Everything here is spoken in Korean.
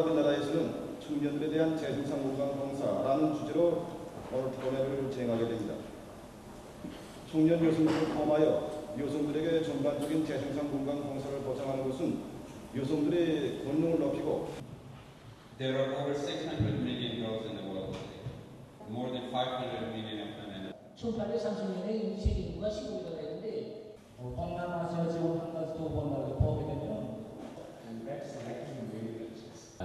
우리나라에서는 청년들에 대한 재생산 건강 봉사라는 주제로 오늘 토론회를 진행하게 됩니다. 청년 여성들을 포함하여 여성들에게 전반적인 재생산 건강 봉사를 보장하는 것은 여성들의 권능을 높이고 There are over 600 million girls in the world today. More than 500 million of them in 1830년에 이 세계 인구가 15위가 되는